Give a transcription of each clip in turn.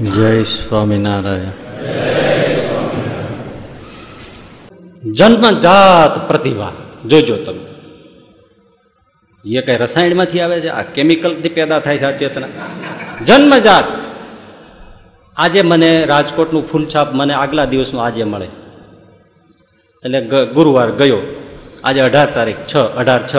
જય સ્વામિનારાયણ. જન્મજાત પ્રતિભા. જોજો તમે. એ કઈ રસાયણમાંથી આવે છે? આ કેમિકલથી પેદા થાય છે આ ચેતના. જન્મજાત આજે મને રાજકોટનું ફૂલછાપ મને આગલા દિવસનું આજે મળે. એટલે ગુરુવાર ગયો. આજે અઢાર તારીખ છ, અઢાર છ.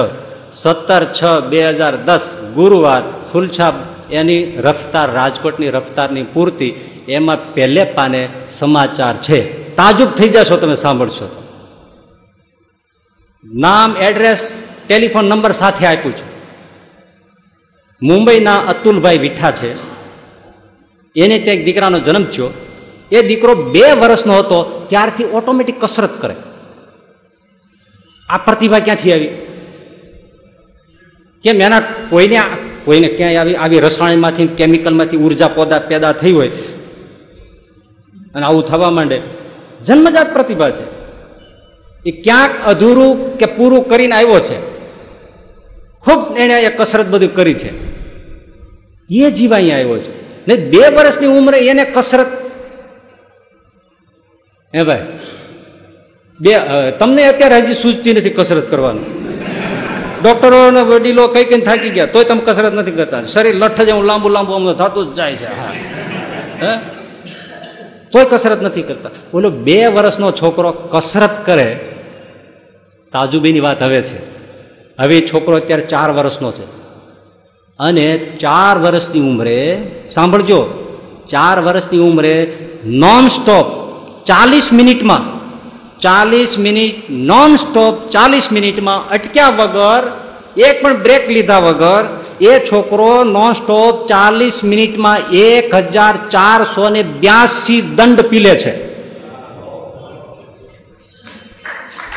સત્તર છ, બે હજાર દસ, ગુરુવાર, ફૂલછાપ એની રફતાર, રાજકોટની રફતારની પૂર્તિ, એમાં પહેલે પાને સમાચાર છે. તાજુબ થઈ જશો તમે, સાંભળશો તો. નામ, એડ્રેસ, ટેલિફોન નંબર સાથે આપ્યું છે. મુંબઈના અતુલભાઈ વિઠા છે. એને એક દીકરાનો જન્મ થયો. એ દીકરો બે વર્ષનો હતો, ત્યારથી ઓટોમેટિક કસરત કરે. આ પ્રતિભા ક્યાંથી આવી? કેમ, એના કોઈને કોઈને ક્યાંય આવી આવી રસાયણમાંથી કેમિકલમાંથી ઊર્જા પોદા પેદા થઈ હોય અને આવું થવા માંડે. જન્મજાત પ્રતિભા છે. એ ક્યાંક અધૂરું કે પૂરું કરીને આવ્યો છે. ખૂબ એણે એ કસરત બધું કરી છે. એ જીવ અહીંયા આવ્યો છે. ને બે વર્ષની ઉંમરે એને કસરત હે ભાઈ? બે તમને અત્યારે હજી સૂચતી નથી કસરત કરવાનું. ડોક્ટરો અને વડીલો કઈ કઈ થાકી ગયા, તોય તમે કસરત નથી કરતા. શરીર લઠ્ઠ જેવું, લાંબુ લાંબુ અમને થતું જ જાય છે, હા. તોય કસરત નથી કરતા. બોલો, બે વર્ષનો છોકરો કસરત કરે, તાજુબીની વાત હવે છે. હવે છોકરો અત્યારે ચાર વર્ષનો છે. અને ચાર વર્ષની ઉંમરે, સાંભળજો, ચાર વર્ષની ઉંમરે નોન સ્ટોપ ચાલીસ મિનિટમાં ચાલીસ મિનિટ નોન સ્ટોપ ચાલીસ મિનિટમાં અટક્યા વગર, એક પણ બ્રેક લીધા વગર, એ છોકરો નોન સ્ટોપ ચાલીસ મિનિટમાં એક હજાર ચારસો ને બ્યાસી દંડ પીલે છે.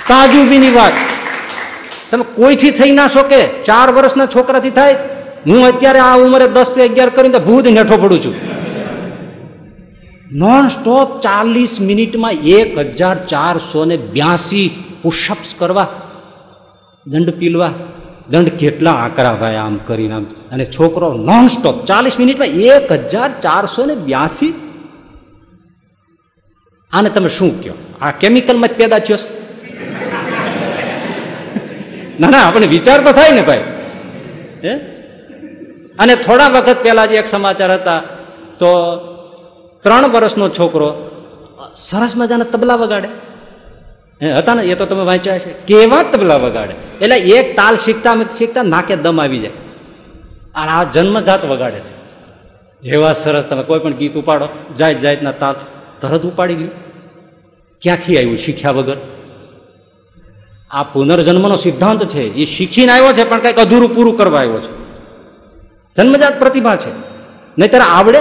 તાજુબીની વાત. તમે કોઈથી થઈ ના શકે? ચાર વર્ષના છોકરાથી થાય? હું અત્યારે આ ઉંમરે દસથી અગિયાર કરીને ભૂત નેઠો પડું છું. નોન સ્ટોપ ચાલીસ મિનિટમાં એક હજાર ચારસો ને બ્યાસી પુશઅપ્સ કરવા, દંડ પીલવા, દંડ કેટલા આકરા ભાઈ આમ કરીને આમ. અને છોકરો નોન સ્ટોપ ચાલીસ મિનિટમાં એક હજાર ચારસો ને બ્યાસી. આને તમે શું કહો? આ કેમિકલમાં જ પેદા થયો? ના ના, આપણે વિચાર તો થાય ને ભાઈ. હે? અને થોડા વખત પહેલા જ એક સમાચાર હતા, તો ત્રણ વર્ષનો છોકરો સરસ મજાના તબલા વગાડે. હતા ને? એ તો તમે વાંચ્યા છે કેવા તબલા વગાડે? એટલે એક તાલ શીખતા શીખતા નાકે દમ આવી જાય. અને આ જન્મજાત વગાડે છે. એવા સરસ તમે કોઈ પણ ગીત ઉપાડો, જાત જાતના તાલ તરત ઉપાડી ગયું ક્યાંથી આવ્યું શીખ્યા વગર? આ પુનર્જન્મનો સિદ્ધાંત છે. એ શીખીને આવ્યો છે, પણ કંઈક અધૂરું પૂરું કરવા આવ્યો છે. જન્મજાત પ્રતિભા છે. નહીતર આવડે?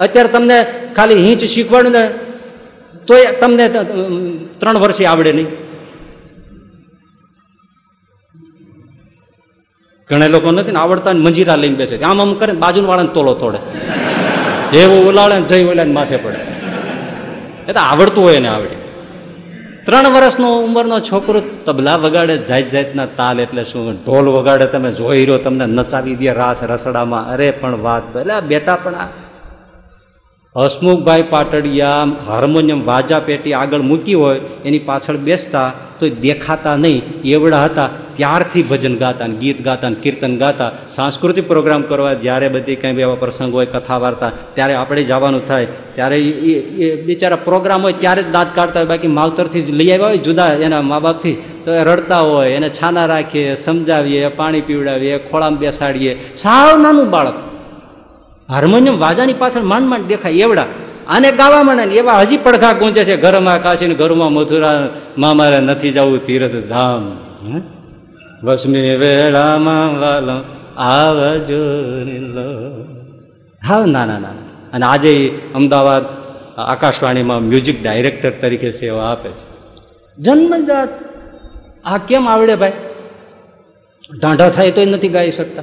અત્યારે તમને ખાલી હિંચ શીખવાડું ને, તોય તમને ત્રણ વર્ષે આવડે નહીં. ઘણા લોકો નથી ને આવડતા મંજીરા લઈને બેસે આમ આમ કરે બાજુ વાળાને તોલો તોડે. એવું ઉલાળે ને જઈ ઓલા માથે પડે. એ તો આવડતું હોય ને આવડે. ત્રણ વર્ષનો ઉંમરનો છોકરો તબલા વગાડે, જાત જાતના તાલ એટલે શું? ઢોલ વગાડે, તમે જોઈ રહ્યો, તમને નચાવી દે રાસ રસડામાં. અરે પણ વાત એટલે બેટા પણ આ હસમુખભાઈ પાટડિયા હાર્મોનિયમ વાજા પેટી આગળ મૂકી હોય, એની પાછળ બેસતા તો દેખાતા નહીં, એવડા હતા. ત્યારથી ભજન ગાતા ને ગીત ગાતા ને કીર્તન ગાતા. સાંસ્કૃતિક પ્રોગ્રામ કરવા જ્યારે બધી કંઈ એવા પ્રસંગ હોય, કથા વાર્તા, ત્યારે આપણે જવાનું થાય. ત્યારે એ- બિચારા પ્રોગ્રામ હોય ત્યારે જ દાંત કાઢતા હોય, બાકી માવતરથી જ લઈ આવ્યા હોય જુદા એના મા બાપથી તો એ રડતા હોય, એને છાના રાખીએ, સમજાવીએ, પાણી પીવડાવીએ, ખોળામાં બેસાડીએ. સાવ નાનું બાળક. હાર્મોનિયમ વાજાની પાછળ માંડ માંડ દેખાય એવડા આને ગાવા માંડે એવા હજી પડઘા ગુંજે છે, ઘરમાં કાશી ને ઘરમાં મથુરા માં મારે નથી જવું તીરથ ધામ? વસમી વેળામાં વાલો, આવજો. હા ના ના ના. અને આજે અમદાવાદ આકાશવાણીમાં મ્યુઝિક ડાયરેક્ટર તરીકે સેવા આપે છે જન્મજાત આ કેમ આવડે ભાઈ ઢાંઢા થાય તોય નથી ગાઈ શકતા